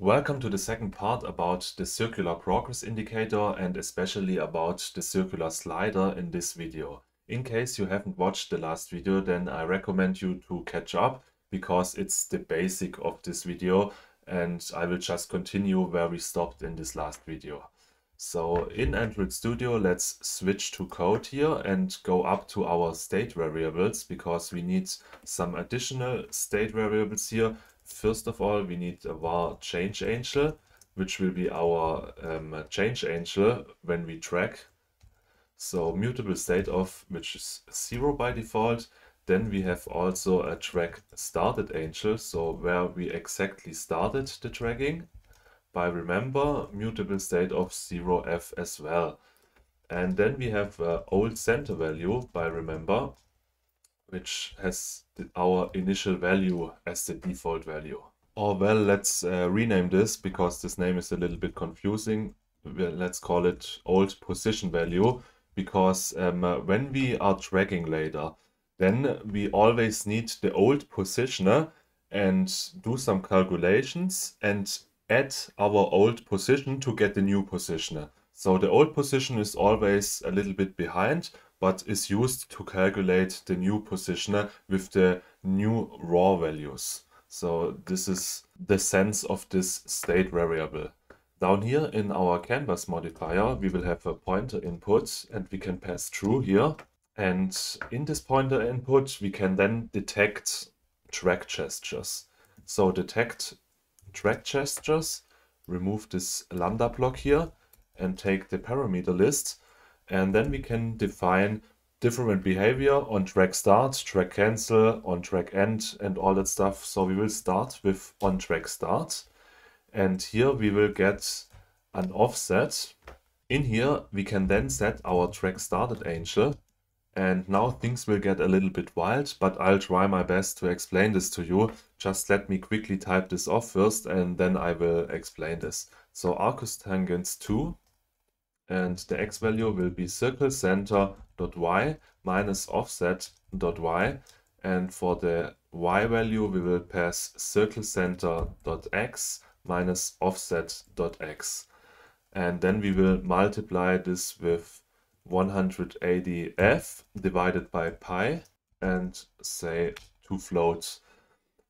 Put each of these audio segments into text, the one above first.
Welcome to the second part about the circular progress indicator and especially about the circular slider in this video. In case you haven't watched the last video, then I recommend you to catch up because it's the basic of this video and I will just continue where we stopped in this last video. So in Android Studio, let's switch to code here and go up to our state variables because we need some additional state variables here First of all, we need a var change angel, which will be our um, change angel when we track. So mutable state of, which is zero by default. Then we have also a track started angel, so where we exactly started the tracking by remember mutable state of 0f as well. And then we have uh, old center value by remember, which has our initial value as the default value. Or well, let's uh, rename this because this name is a little bit confusing. Let's call it old position value because um, uh, when we are tracking later, then we always need the old positioner and do some calculations and add our old position to get the new positioner. So the old position is always a little bit behind, but is used to calculate the new positioner with the new raw values. So this is the sense of this state variable. Down here in our canvas modifier, we will have a pointer input and we can pass through here. And in this pointer input, we can then detect drag gestures. So detect drag gestures, remove this lambda block here and take the parameter list and then we can define different behavior on drag start, drag cancel, on drag end, and all that stuff. So we will start with on drag start. And here we will get an offset. In here, we can then set our track started angel. And now things will get a little bit wild, but I'll try my best to explain this to you. Just let me quickly type this off first, and then I will explain this. So arcus tangens 2 and the x value will be circle center dot y minus offset dot y and for the y value we will pass circle center dot x minus offset dot x and then we will multiply this with 180f divided by pi and say two floats.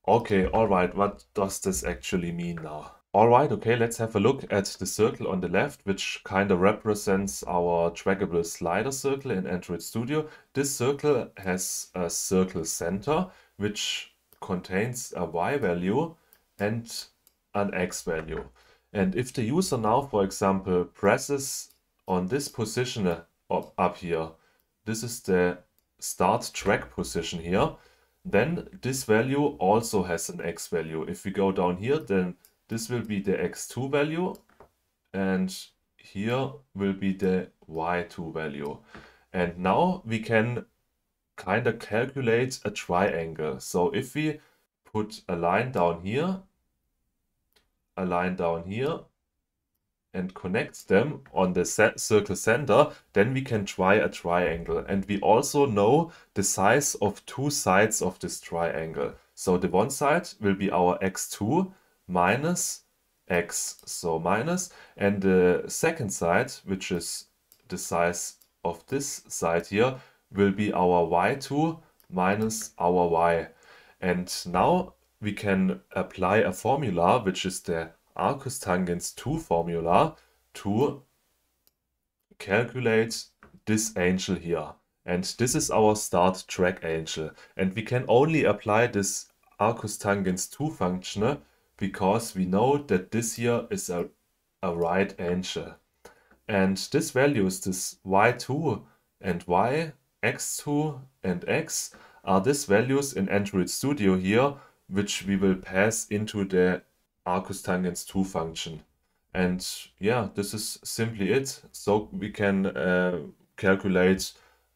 Okay, alright, what does this actually mean now? Alright, okay, let's have a look at the circle on the left, which kind of represents our trackable slider circle in Android Studio. This circle has a circle center, which contains a y value and an x value. And if the user now, for example, presses on this position up, up here, this is the start track position here, then this value also has an x value. If we go down here, then this will be the x2 value and here will be the y2 value. And now we can kind of calculate a triangle. So if we put a line down here, a line down here, and connect them on the circle center, then we can try a triangle. And we also know the size of two sides of this triangle. So the one side will be our x2 minus x, so minus, and the second side, which is the size of this side here, will be our y2 minus our y. And now we can apply a formula, which is the arcus tangens 2 formula, to calculate this angel here. And this is our start track angel. And we can only apply this arcus tangens 2 function because we know that this here is a, a right angel. And this values, this y2 and y, x2 and x, are these values in Android Studio here, which we will pass into the arcus tangens 2 function. And yeah, this is simply it. So we can uh, calculate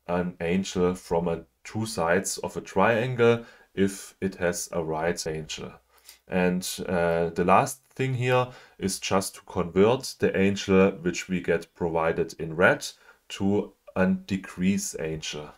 an angel from a two sides of a triangle if it has a right angel. And uh, the last thing here is just to convert the angel which we get provided in rad to a degrees angel.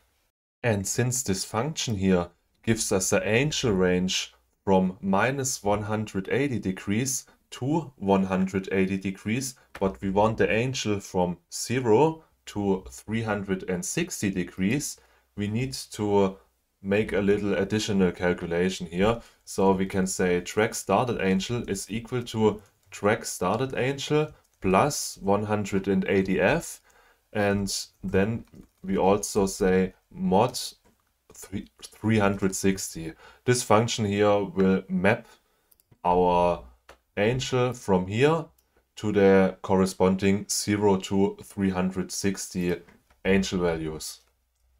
And since this function here gives us an angel range from minus 180 degrees to 180 degrees, but we want the angel from 0 to 360 degrees, we need to make a little additional calculation here. So we can say track started angel is equal to track started angel plus 180f and then we also say mod 360. This function here will map our angel from here to the corresponding 0 to 360 angel values.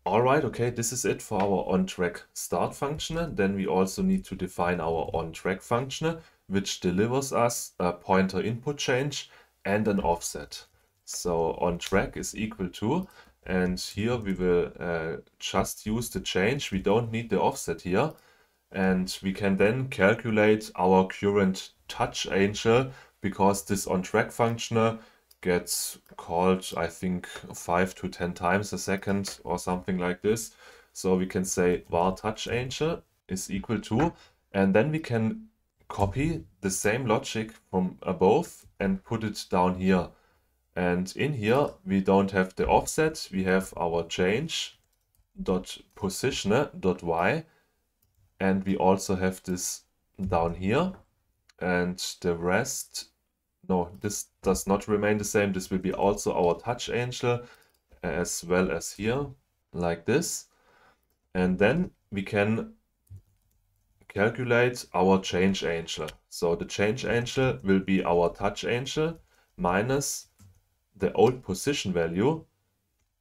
Alright, okay, this is it for our onDrag start function. Then we also need to define our onDrag function, which delivers us a pointer input change and an offset. So onDrag is equal to, and here we will uh, just use the change. We don't need the offset here. And we can then calculate our current touch angel because this onDrag function gets called, I think, 5 to 10 times a second or something like this. So we can say var touch angel is equal to, and then we can copy the same logic from above and put it down here. And in here, we don't have the offset, we have our change dot position dot y, and we also have this down here, and the rest no, this does not remain the same. This will be also our touch angel uh, as well as here, like this. And then we can calculate our change angel. So the change angel will be our touch angel minus the old position value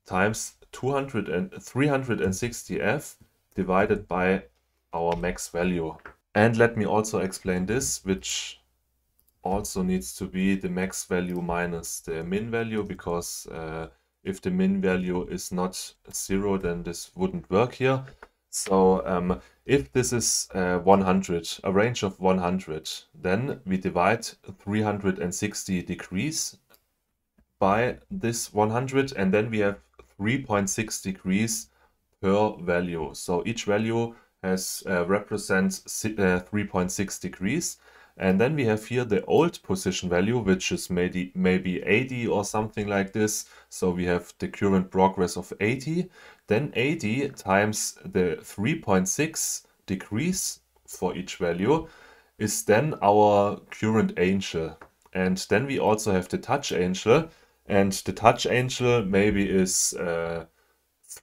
times 200 and 360f divided by our max value. And let me also explain this, which also needs to be the max value minus the min value because uh, if the min value is not zero then this wouldn't work here. So um, if this is uh, 100, a range of 100, then we divide 360 degrees by this 100 and then we have 3.6 degrees per value. So each value has uh, represents uh, 3.6 degrees and then we have here the old position value, which is maybe, maybe 80 or something like this. So we have the current progress of 80. Then 80 times the 3.6 degrees for each value is then our current angel. And then we also have the touch angel. And the touch angel maybe is uh,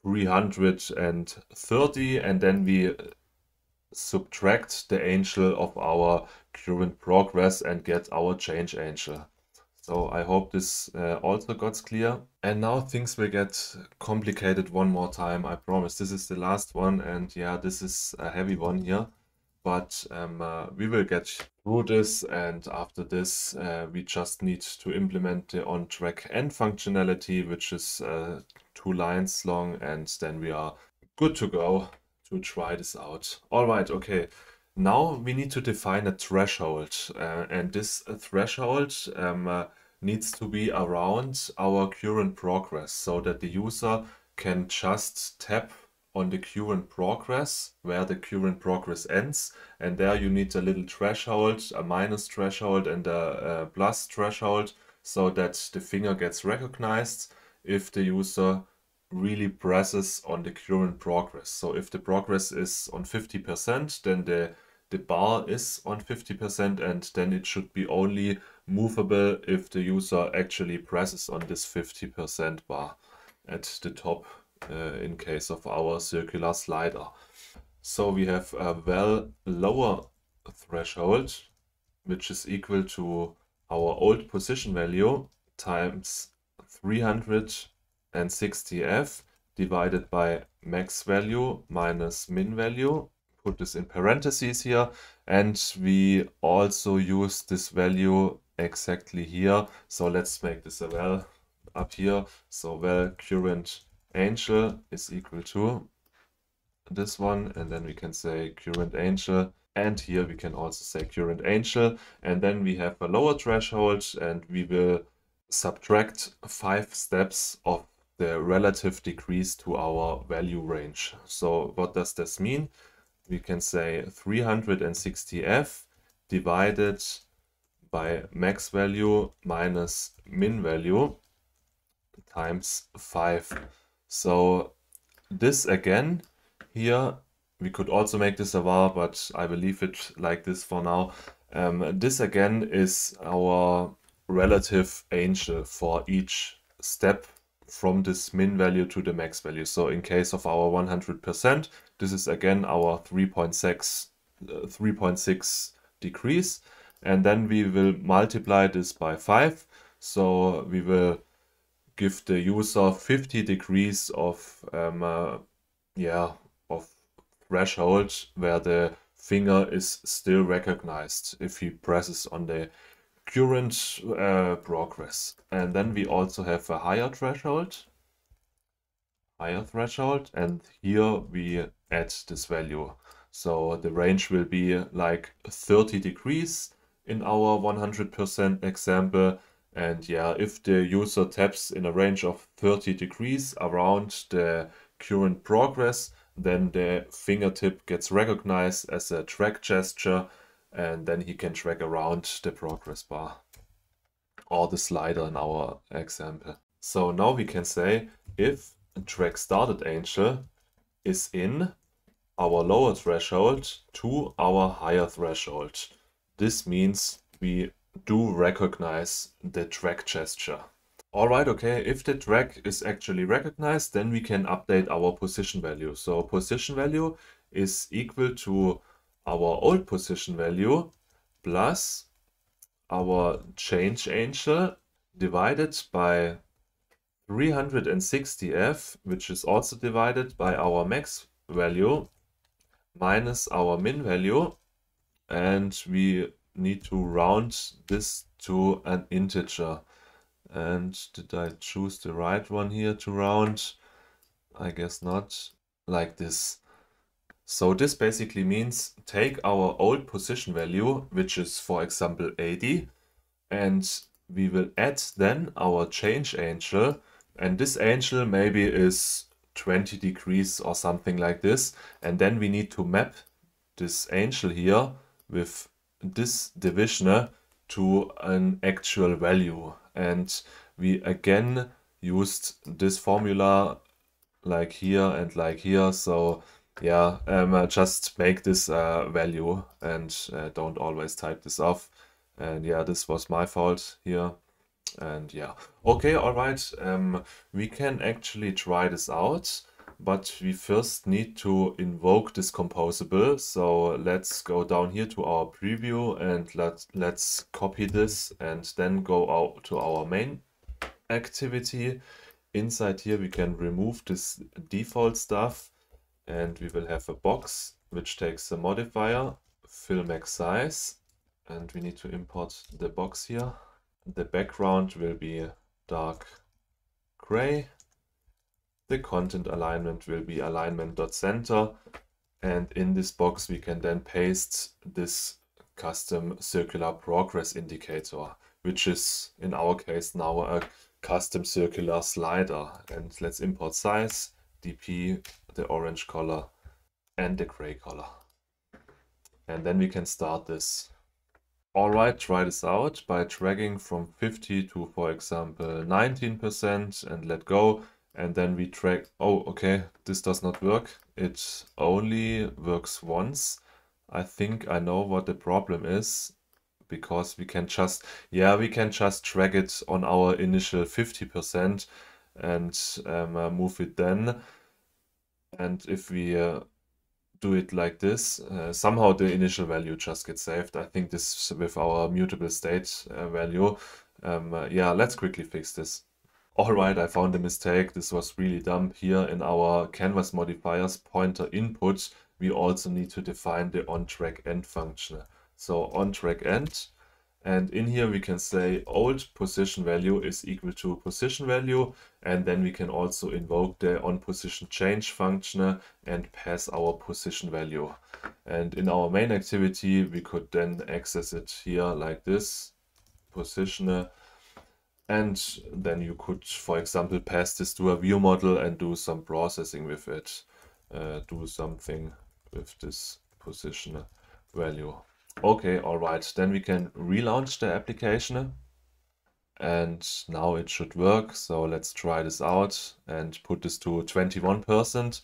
330. And then we subtract the angel of our current progress and get our change angel. So I hope this uh, also got clear. And now things will get complicated one more time, I promise. This is the last one and yeah, this is a heavy one here. But um, uh, we will get through this and after this uh, we just need to implement the on-drag end functionality, which is uh, two lines long and then we are good to go to try this out. All right, okay. Now we need to define a threshold uh, and this uh, threshold um, uh, needs to be around our current progress so that the user can just tap on the current progress where the current progress ends and there you need a little threshold, a minus threshold and a, a plus threshold so that the finger gets recognized if the user really presses on the current progress. So if the progress is on 50%, then the, the bar is on 50% and then it should be only movable if the user actually presses on this 50% bar at the top uh, in case of our circular slider. So we have a val lower threshold, which is equal to our old position value times 300 and 60f divided by max value minus min value. Put this in parentheses here. And we also use this value exactly here. So let's make this a val up here. So val current angel is equal to this one. And then we can say current angel. And here we can also say current angel. And then we have a lower threshold and we will subtract five steps of the relative degrees to our value range. So what does this mean? We can say 360f divided by max value minus min value times 5. So this again here, we could also make this a var, but I will leave it like this for now. Um, this again is our relative angel for each step from this min value to the max value. So in case of our 100%, this is again our 3.6 uh, 3.6 degrees. And then we will multiply this by 5. So we will give the user 50 degrees of um, uh, yeah of threshold where the finger is still recognized if he presses on the current uh, progress. And then we also have a higher threshold, higher threshold, and here we add this value. So the range will be like 30 degrees in our 100% example. And yeah, if the user taps in a range of 30 degrees around the current progress, then the fingertip gets recognized as a track gesture and then he can drag around the progress bar or the slider in our example. So now we can say if drag started angel is in our lower threshold to our higher threshold. This means we do recognize the drag gesture. Alright, okay, if the drag is actually recognized, then we can update our position value. So position value is equal to our old position value plus our change angel divided by 360f, which is also divided by our max value minus our min value. And we need to round this to an integer. And did I choose the right one here to round? I guess not. Like this. So this basically means take our old position value, which is for example 80, and we will add then our change angel. And this angel maybe is 20 degrees or something like this. And then we need to map this angel here with this division to an actual value. And we again used this formula like here and like here. So yeah, um, uh, just make this uh, value and uh, don't always type this off. And yeah, this was my fault here. And yeah, okay, all right. Um, we can actually try this out, but we first need to invoke this composable. So let's go down here to our preview and let, let's copy this and then go out to our main activity. Inside here, we can remove this default stuff and we will have a box which takes the modifier fill max size and we need to import the box here. The background will be dark gray. The content alignment will be alignment.center and in this box we can then paste this custom circular progress indicator which is in our case now a custom circular slider and let's import size dp the orange color and the gray color. And then we can start this. Alright, try this out by dragging from 50 to, for example, 19% and let go. And then we drag, oh, okay, this does not work. It only works once. I think I know what the problem is because we can just, yeah, we can just drag it on our initial 50% and um, uh, move it then. And if we uh, do it like this, uh, somehow the initial value just gets saved. I think this with our mutable state value. Um, yeah, let's quickly fix this. Alright, I found a mistake. This was really dumb. Here in our canvas modifiers pointer input, we also need to define the on-drag end function. So on-drag end and in here we can say old position value is equal to position value. And then we can also invoke the on position change function and pass our position value. And in our main activity, we could then access it here like this, position. And then you could, for example, pass this to a view model and do some processing with it. Uh, do something with this position value. Okay, alright, then we can relaunch the application and now it should work. So let's try this out and put this to 21%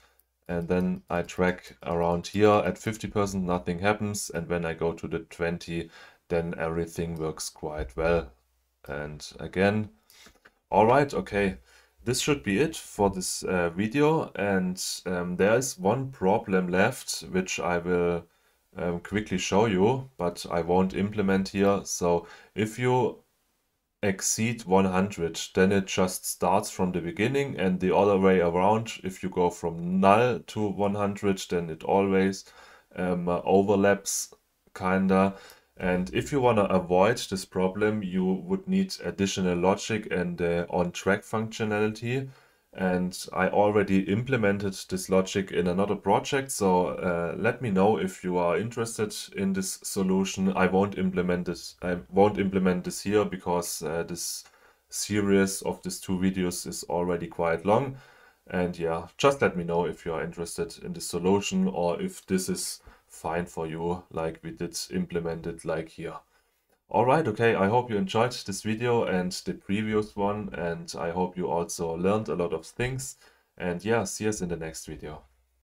and then I track around here. At 50% nothing happens. And when I go to the 20 then everything works quite well. And again all right okay. This should be it for this uh, video. And um, there is one problem left which I will um, quickly show you but I won't implement here. So if you exceed 100 then it just starts from the beginning and the other way around. If you go from null to 100 then it always um, overlaps kinda. And if you want to avoid this problem you would need additional logic and uh, on track functionality and I already implemented this logic in another project. So uh, let me know if you are interested in this solution. I won't implement this I won't implement this here because uh, this series of these two videos is already quite long. And yeah just let me know if you are interested in this solution or if this is fine for you like we did implement it like here Alright, okay, I hope you enjoyed this video and the previous one and I hope you also learned a lot of things and yeah, see us in the next video.